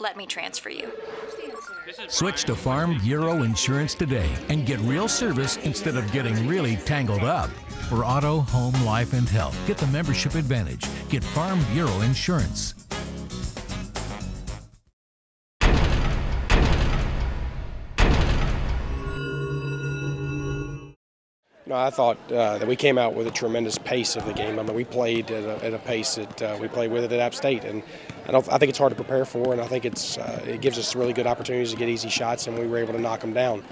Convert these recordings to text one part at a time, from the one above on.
let me transfer you. Switch to Farm Bureau Insurance today and get real service instead of getting really tangled up. For auto, home, life, and health, get the membership advantage. Get Farm Bureau Insurance. No, I thought uh, that we came out with a tremendous pace of the game. I mean, we played at a, at a pace that uh, we played with it at App State, and I, I think it's hard to prepare for, and I think it's uh, it gives us really good opportunities to get easy shots, and we were able to knock them down.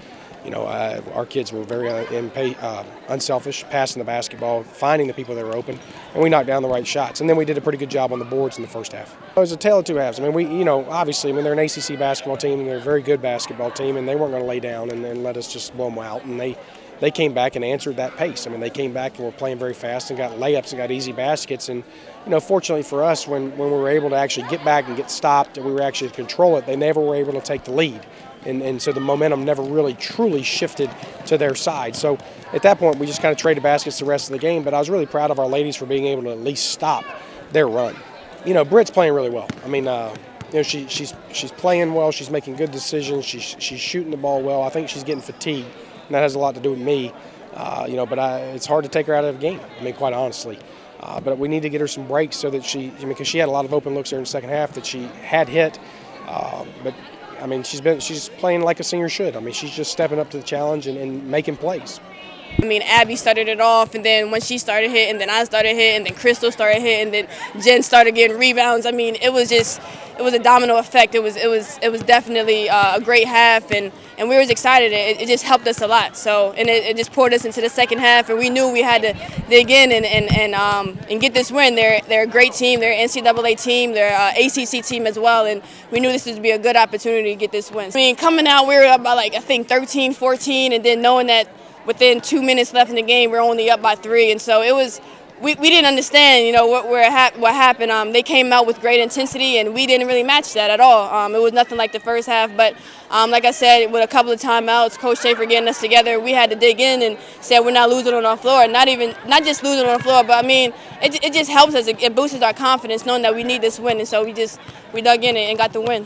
You know, uh, our kids were very uh, unselfish, passing the basketball, finding the people that were open, and we knocked down the right shots. And then we did a pretty good job on the boards in the first half. It was a tale of two halves. I mean, we, you know, obviously, I mean, they're an ACC basketball team, and they're a very good basketball team, and they weren't going to lay down and, and let us just blow them out, and they they came back and answered that pace. I mean, they came back and were playing very fast and got layups and got easy baskets. And, you know, fortunately for us, when, when we were able to actually get back and get stopped and we were actually to control it, they never were able to take the lead. And, and so the momentum never really truly shifted to their side. So at that point, we just kind of traded baskets the rest of the game. But I was really proud of our ladies for being able to at least stop their run. You know, Britt's playing really well. I mean, uh, you know, she, she's she's playing well. She's making good decisions. She's she's shooting the ball well. I think she's getting fatigued and that has a lot to do with me. Uh, you know, but I, it's hard to take her out of the game. I mean, quite honestly. Uh, but we need to get her some breaks so that she, I mean, because she had a lot of open looks there in the second half that she had hit. Uh, but I mean, she's been she's playing like a senior should. I mean, she's just stepping up to the challenge and, and making plays. I mean, Abby started it off, and then when she started hitting, then I started hitting, then Crystal started hitting, then Jen started getting rebounds. I mean, it was just it was a domino effect. It was it was it was definitely uh, a great half, and and we was excited. It, it just helped us a lot. So and it, it, just poured us into the second half, and we knew we had to dig in and and and um and get this win. They're they're a great team. They're an NCAA team. They're an ACC team as well, and we knew this would be a good opportunity to get this win. I mean, coming out, we were up by like I think 13, 14, and then knowing that within two minutes left in the game, we're only up by three, and so it was we, we didn't understand, you know, what where what happened. Um, they came out with great intensity, and we didn't really match that at all. Um, it was nothing like the first half, but um, like I said, with a couple of timeouts, Coach Shafer getting us together, we had to dig in and say we're not losing on our floor. Not even not just losing on the floor, but I mean, it, it just helps us. It, it boosts our confidence knowing that we need this win, and so we just we dug in and got the win.